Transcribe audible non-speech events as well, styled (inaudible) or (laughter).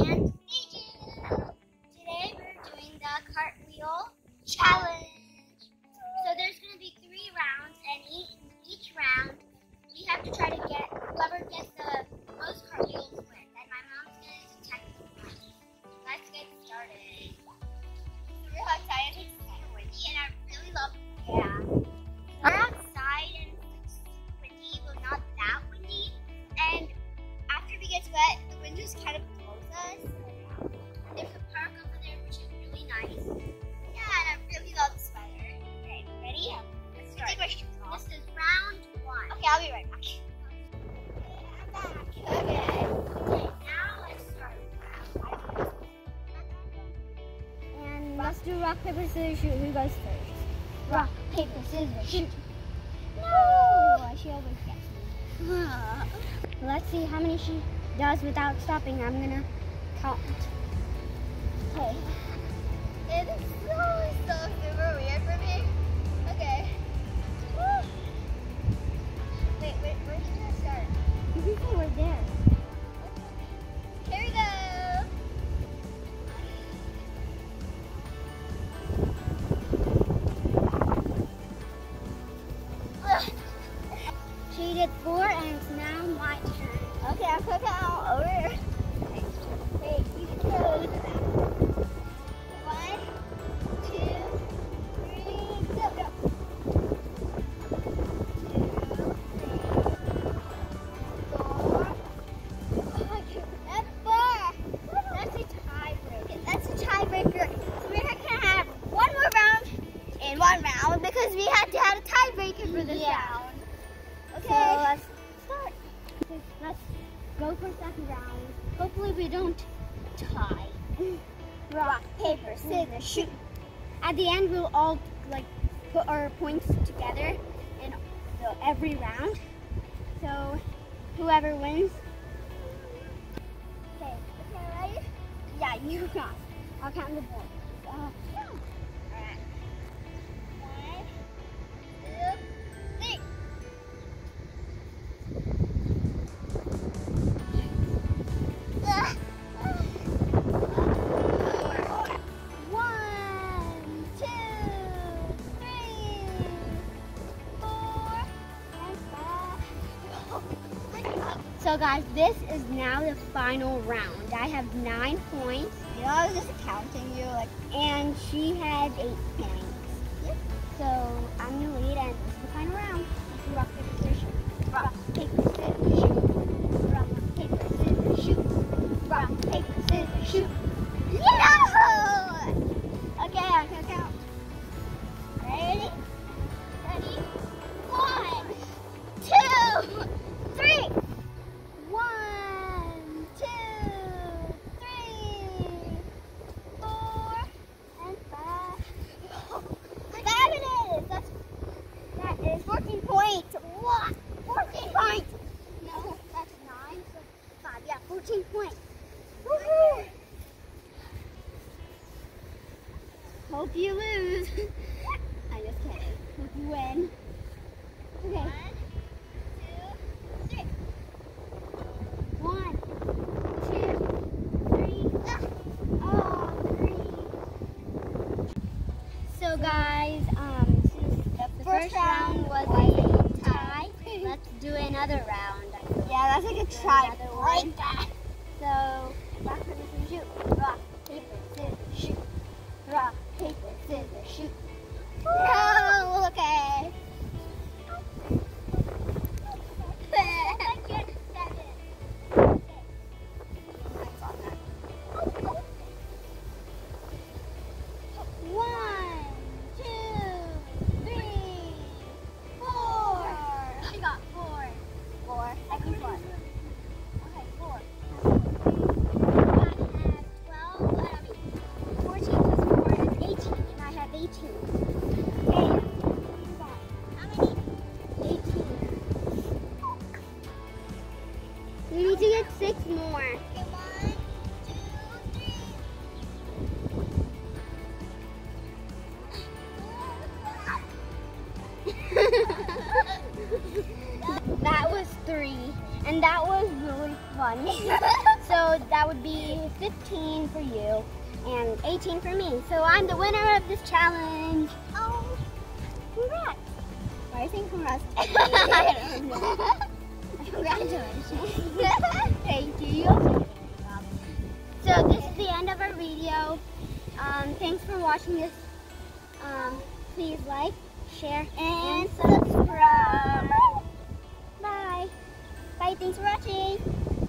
and do rock, paper, scissors, shoot. Who goes first? Rock, paper, scissors, shoot. No! She always gets me. Let's see how many she does without stopping. I'm gonna count. Okay. It is so, so tiebreaker for this Yeah. round. Okay. So let's start. Let's go for second round. Hopefully we don't tie. Rock, paper, scissors, shoot. At the end, we'll all like put our points together in the, every round. So whoever wins. Okay, okay, ready? Yeah, you got. I'll count the ball. So guys, this is now the final round. I have nine points, You know, I was just counting you like. and she has eight points. Hope you lose. (laughs) I'm just kidding. Hope you win. Okay. One, two, three. One, two, three. Ah. Oh, three. So guys, um, the first first round round was a tie, let's do another round. Yeah, that's like a try Like break. that. So, rock, paper, scissors, shoot. Rock, I. That was three, and that was really funny. (laughs) So that would be 15 for you and 18 for me. So I'm the winner of this challenge. Oh, Congrats. Why are you saying congrats? (laughs) (laughs) Congratulations. Thank you. So this is the end of our video. Um, thanks for watching this. Um, please like, share, and subscribe. Bye. Thanks for watching.